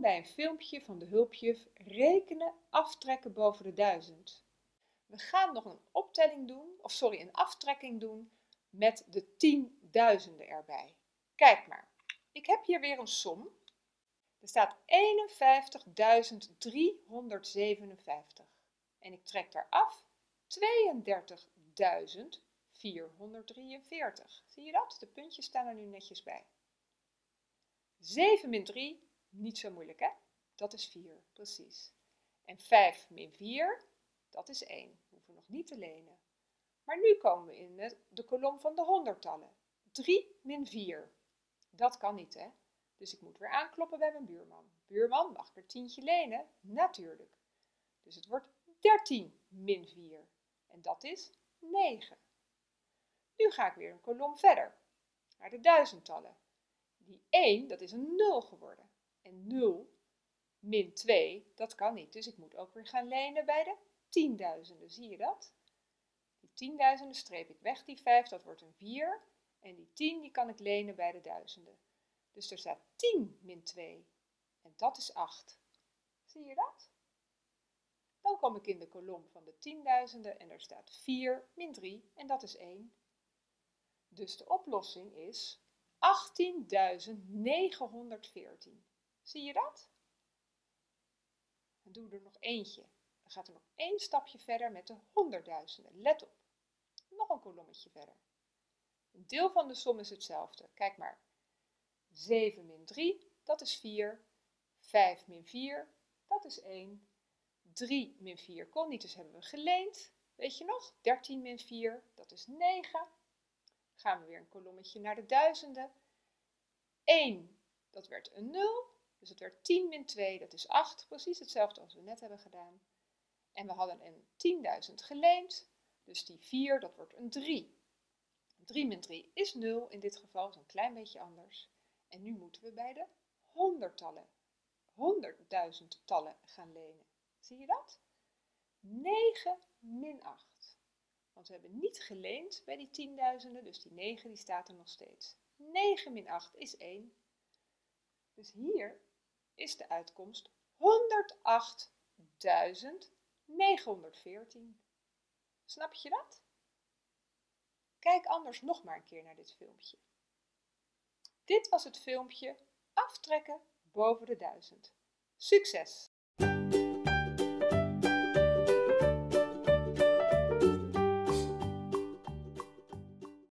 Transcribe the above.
bij een filmpje van de hulpjuf rekenen aftrekken boven de 1000. We gaan nog een optelling doen, of sorry, een aftrekking doen met de tienduizenden erbij. Kijk maar, ik heb hier weer een som. Er staat 51.357 en ik trek daar af 32.443. Zie je dat? De puntjes staan er nu netjes bij. 7 min 3, niet zo moeilijk hè? Dat is 4, precies. En 5 min 4, dat is 1. We hoeven nog niet te lenen. Maar nu komen we in de, kolom van de honderdtallen. 3 min 4. Dat kan niet hè? Dus ik moet weer aankloppen bij mijn buurman. Buurman, mag ik er tientje lenen? Natuurlijk. Dus het wordt 13 min 4. En dat is 9. Nu ga ik weer een kolom verder, naar de duizendtallen. Die 1, dat is een 0 geworden. En 0 min 2, dat kan niet. Dus ik moet ook weer gaan lenen bij de tienduizenden. Zie je dat? Die tienduizenden streep ik weg, die 5, dat wordt een 4. En die 10, die kan ik lenen bij de duizenden. Dus er staat 10 min 2. En dat is 8. Zie je dat? Dan kom ik in de kolom van de tienduizenden en daar staat 4 min 3 en dat is 1. Dus de oplossing is 18.914. Zie je dat? Doen we er nog eentje. Dan gaat er nog één stapje verder met de honderdduizenden. Let op. Nog een kolommetje verder. Een deel van de som is hetzelfde. Kijk maar. 7 min 3, dat is 4. 5 min 4, dat is 1. 3 min 4 kon niet, dus hebben we geleend. Weet je nog? 13 min 4, dat is 9. Gaan we weer een kolommetje naar de duizenden. 1, dat werd een 0. Dus het werd 10 min 2, dat is 8. Precies hetzelfde als we net hebben gedaan. En we hadden een 10.000 geleend. Dus die 4, dat wordt een 3. 3 min 3 is 0 in dit geval, is een klein beetje anders. En nu moeten we bij de honderdtallen, honderdduizend tallen gaan lenen. Zie je dat? 9 min 8. Want we hebben niet geleend bij die tienduizenden, dus die 9 die staat er nog steeds. 9 min 8 is 1. Dus hier is de uitkomst 108.914. Snap je dat? Kijk anders nog maar een keer naar dit filmpje. Dit was het filmpje Aftrekken boven de 1000. Succes!